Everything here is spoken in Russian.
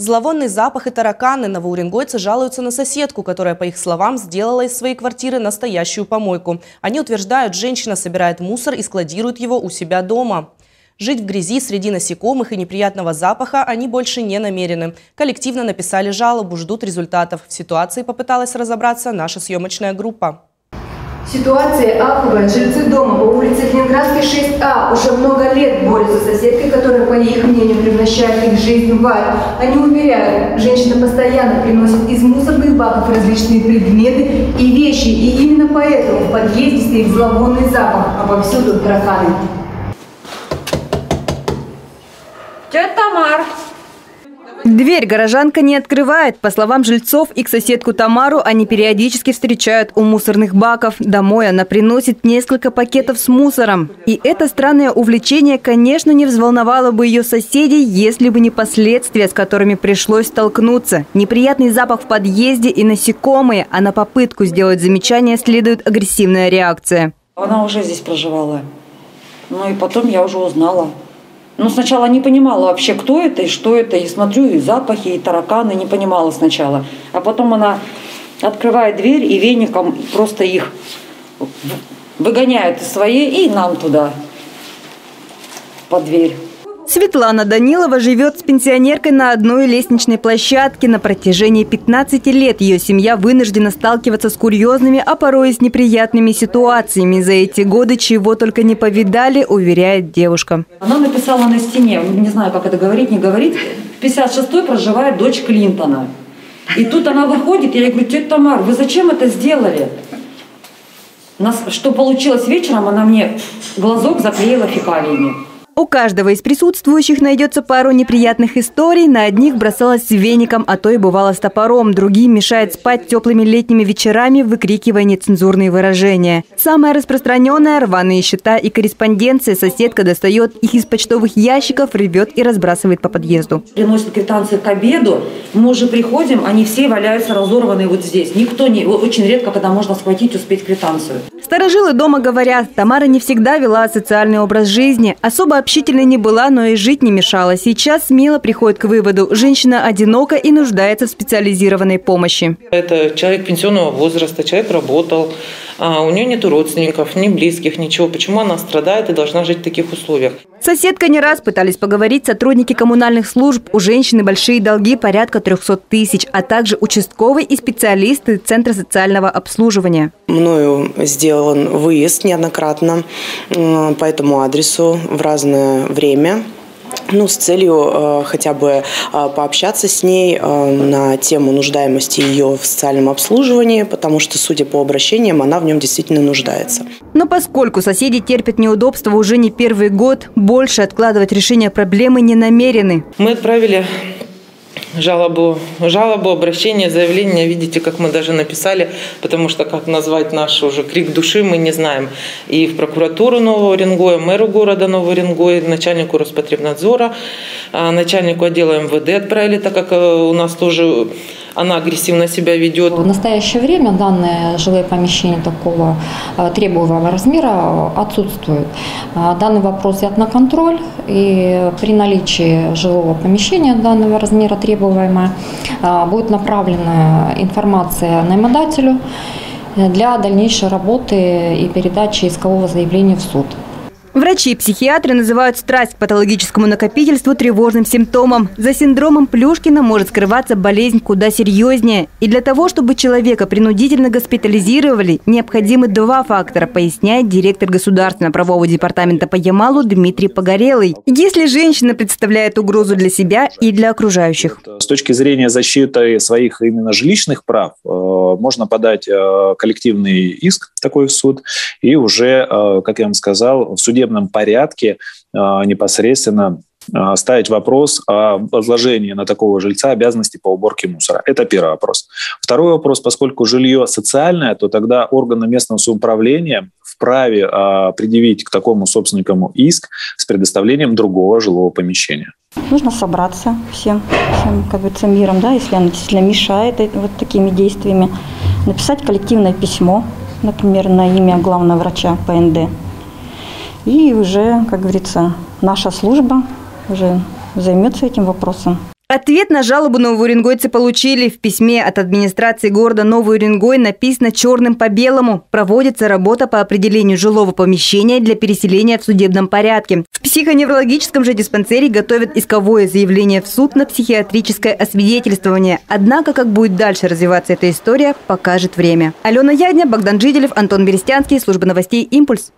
Зловонный запах и тараканы. Новоуренгойцы жалуются на соседку, которая, по их словам, сделала из своей квартиры настоящую помойку. Они утверждают, женщина собирает мусор и складирует его у себя дома. Жить в грязи среди насекомых и неприятного запаха они больше не намерены. Коллективно написали жалобу, ждут результатов. В ситуации попыталась разобраться наша съемочная группа. Ситуация аховая. Жильцы дома по улице Ленинградской 6А уже много лет борются с соседкой, которая, по их мнению, превращает их жизнь в ад. Они уверяют, женщина постоянно приносит из мусорных баков различные предметы и вещи, и именно поэтому в подъезде стоит зловонный запах, а повсюду тараканы. Дверь горожанка не открывает. По словам жильцов, их соседку Тамару они периодически встречают у мусорных баков. Домой она приносит несколько пакетов с мусором. И это странное увлечение, конечно, не взволновало бы ее соседей, если бы не последствия, с которыми пришлось столкнуться. Неприятный запах в подъезде и насекомые, а на попытку сделать замечание следует агрессивная реакция. она уже здесь проживала. Ну и потом я уже узнала. Ну, сначала не понимала вообще, кто это и что это. И смотрю, и запахи, и тараканы, не понимала сначала. А потом она открывает дверь и веником просто их выгоняет из своей и нам туда, под дверь. Светлана Данилова живет с пенсионеркой на одной лестничной площадке. На протяжении 15 лет ее семья вынуждена сталкиваться с курьезными, а порой и с неприятными ситуациями. За эти годы чего только не повидали, уверяет девушка. Она написала на стене, не знаю, как это говорить, не говорить, в 56-й проживает дочь Клинтона. И тут она выходит, я ей говорю, тетя Тамар, вы зачем это сделали? Нас, что получилось вечером, она мне глазок заклеила фекалиями. У каждого из присутствующих найдется пару неприятных историй. На одних бросалась веником, а то и бывало с топором. Другим мешает спать теплыми летними вечерами, выкрикивая нецензурные выражения. Самое распространенное – рваные счета и корреспонденция. Соседка достает их из почтовых ящиков, рвет и разбрасывает по подъезду. Приносят квитанции к обеду. Мы уже приходим, они все валяются разорванные вот здесь. Никто не... Очень редко, когда можно схватить, успеть квитанцию. Старожилы дома говорят, Тамара не всегда вела социальный образ жизни. Особо общительной не была, но и жить не мешала. Сейчас смело приходит к выводу, женщина одинока и нуждается в специализированной помощи. Это человек пенсионного возраста, человек работал, а у нее нет родственников, ни близких, ничего. Почему она страдает и должна жить в таких условиях? Соседка не раз пытались поговорить сотрудники коммунальных служб. У женщины большие долги порядка 300 тысяч, а также участковый и специалисты Центра социального обслуживания. Мною сделан выезд неоднократно по этому адресу в разное время ну, с целью э, хотя бы э, пообщаться с ней э, на тему нуждаемости ее в социальном обслуживании, потому что, судя по обращениям, она в нем действительно нуждается. Но поскольку соседи терпят неудобства уже не первый год, больше откладывать решение проблемы не намерены. Мы отправили жалобу, жалобу, обращение, заявление, видите, как мы даже написали, потому что как назвать наш уже крик души мы не знаем. И в прокуратуру Нового Уренгоя, мэру города Нового Уренгоя, начальнику Роспотребнадзора, а, начальнику отдела МВД отправили, так как э, у нас тоже она агрессивно себя ведет. В настоящее время данное жилое помещение такого э, требуемого размера отсутствует. А, данный вопрос взят на контроль, и при наличии жилого помещения данного размера требуемого а, будет направлена информация наймодателю для дальнейшей работы и передачи искового заявления в суд. Врачи и психиатры называют страсть к патологическому накопительству тревожным симптомом. За синдромом Плюшкина может скрываться болезнь куда серьезнее. И для того, чтобы человека принудительно госпитализировали, необходимы два фактора, поясняет директор Государственного правового департамента по Ямалу Дмитрий Погорелый. Если женщина представляет угрозу для себя и для окружающих. С точки зрения защиты своих именно жилищных прав, э, можно подать э, коллективный иск такой в суд и уже, э, как я вам сказал, в суде судебном порядке а, непосредственно а, ставить вопрос о возложении на такого жильца обязанности по уборке мусора. Это первый вопрос. Второй вопрос, поскольку жилье социальное, то тогда органы местного самоуправления вправе а, предъявить к такому собственнику иск с предоставлением другого жилого помещения. Нужно собраться всем, всем как говорится, миром, да, если она действительно мешает вот такими действиями, написать коллективное письмо, например, на имя главного врача ПНД, и уже, как говорится, наша служба уже займется этим вопросом. Ответ на жалобу новоуренгойцы получили. В письме от администрации города Новый Уренгой написано черным по белому. Проводится работа по определению жилого помещения для переселения в судебном порядке. В психоневрологическом же диспансере готовят исковое заявление в суд на психиатрическое освидетельствование. Однако, как будет дальше развиваться эта история, покажет время. Алена Ядня, Богдан Жиделев, Антон Берестянский, служба новостей «Импульс».